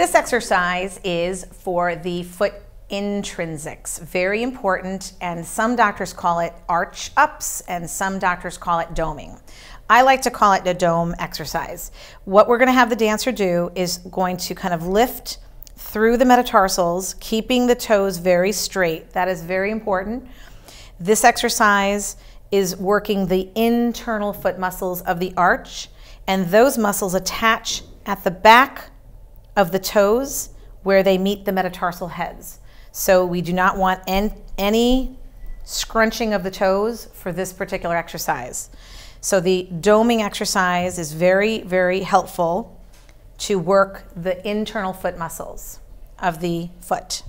exercise is for the foot intrinsics. Very important, and some doctors call it arch ups, and some doctors call it doming. I like to call it a dome exercise. What we're going to have the dancer do is going to kind of lift through the metatarsals, keeping the toes very straight. That is very important. This exercise is working the internal foot muscles of the arch, and those muscles attach at the back of the toes where they meet the metatarsal heads. So we do not want any scrunching of the toes for this particular exercise. So the doming exercise is very, very helpful to work the internal foot muscles of the foot.